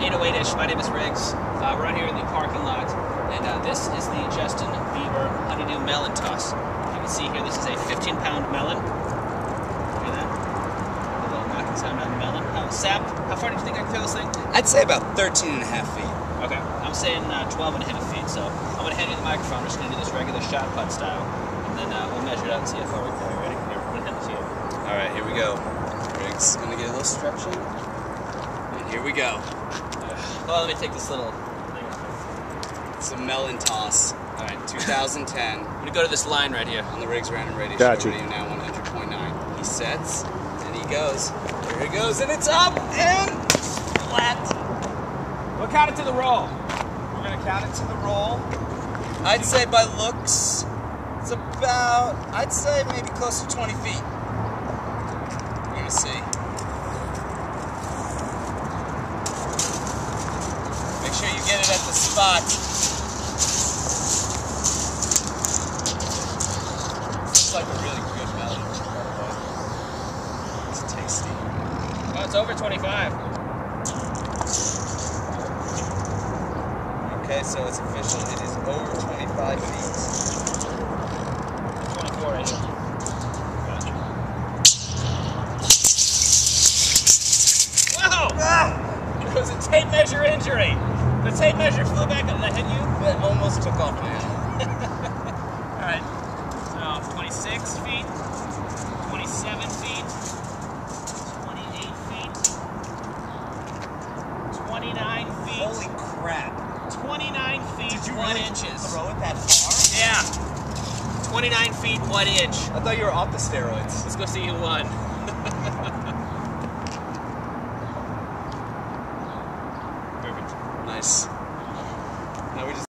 808ish. My name is Riggs. Uh, we're out here in the parking lot, and uh, this is the Justin Bieber Honeydew Melon Toss. You can see here, this is a 15 pound melon. Look at that. A little knocking sound on the melon. Uh, Sam, how far do you think I can throw this thing? I'd say about 13 and a half feet. Okay, I'm saying uh, 12 and a half feet, so I'm going to hand you the microphone. I'm just going to do this regular shot put style, and then uh, we'll measure it out and see how far we can. Ready? Here, I'm going to hand it to you. All right, here we go. Riggs gonna get a little stretching. Here we go. Well, let me take this little thing off. It's a melon toss. All right, 2010 I'm going to go to this line right here. on the Riggs Random Radio Gotcha. Show Radio Now 100.9. He sets and he goes. Here he goes, and it's up and flat. We'll count it to the roll. We're gonna count it to the roll. I'd say by looks, it's about, I'd say maybe close to 20 feet. We're gonna see. Get it at the spot. It's like a really good. It's tasty. Oh, it's over 25. Okay, so it's official. It is over 25 feet. 24 right here. Whoa! Ah! It was a tape measure injury. The tape measure flew back and that hit you? That almost took off my hand. All right. So 26 feet, 27 feet, 28 feet, 29 feet, Holy crap. 29 feet, Did you 1 really inches. throw it that far? Yeah. 29 feet, 1 inch. I thought you were off the steroids. Let's go see who won. Nice.